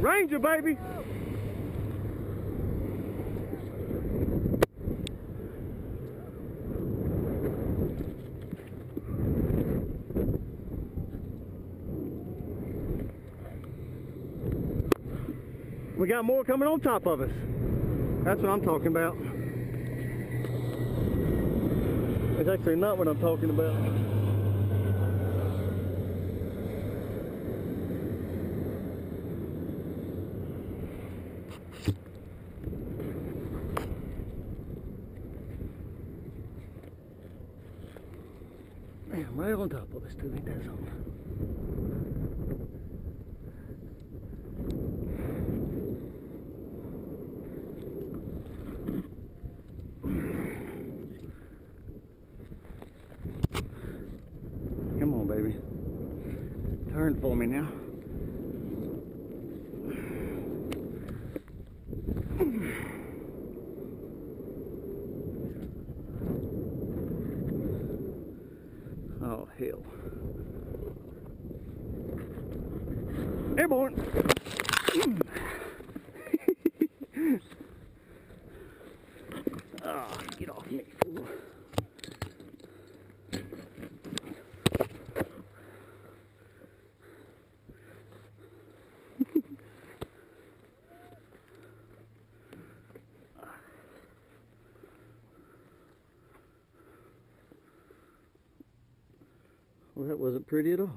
danger, baby. We got more coming on top of us. That's what I'm talking about. It's actually not what I'm talking about. Man, right on top of us too, ain't that something? Come on, baby. Turn for me now. Oh, hell. Airborne! Ah, get off me, Well, that wasn't pretty at all.